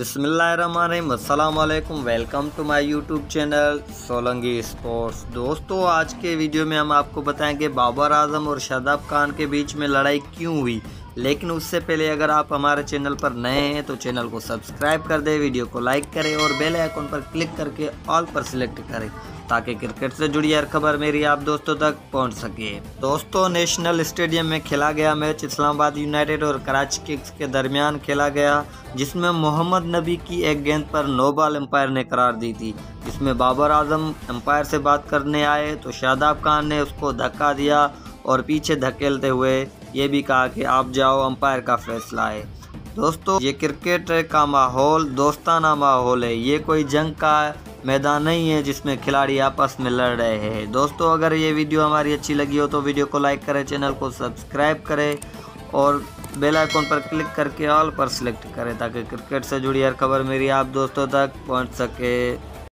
अस्सलाम वालेकुम welcome to my YouTube channel Solangi sports. दोस्तों, आज के वीडियो में हम आपको बताएँगे बाबर आज़म और शादाब खान के बीच में लड़ाई क्यों हुई? लेकिन उससे पहले अगर आप हमारे चैनल पर नए हैं तो चैनल को सब्सक्राइब कर दें, वीडियो को लाइक करें और बेल आइकन पर क्लिक करके ऑल पर सिलेक्ट करें, ताकि क्रिकेट से जुड़ी हर खबर मेरी आप दोस्तों तक पहुँच सके। दोस्तों, नेशनल स्टेडियम में खेला गया मैच इस्लामाबाद यूनाइटेड और कराची किंग्स के दरमियान खेला गया, जिसमें मोहम्मद नबी की एक गेंद पर नो बॉल एम्पायर ने करार दी थी। जिसमें बाबर आज़म एम्पायर से बात करने आए तो शादाब खान ने उसको धक्का दिया और पीछे धकेलते हुए ये भी कहा कि आप जाओ, अंपायर का फैसला है। दोस्तों, ये क्रिकेट का माहौल, दोस्ताना माहौल है। ये कोई जंग का मैदान नहीं है जिसमें खिलाड़ी आपस में लड़ रहे हैं। दोस्तों, अगर ये वीडियो हमारी अच्छी लगी हो तो वीडियो को लाइक करें, चैनल को सब्सक्राइब करें और बेल आइकन पर क्लिक करके ऑल पर सिलेक्ट करें ताकि क्रिकेट से जुड़ी हर खबर मेरी आप दोस्तों तक पहुँच सके।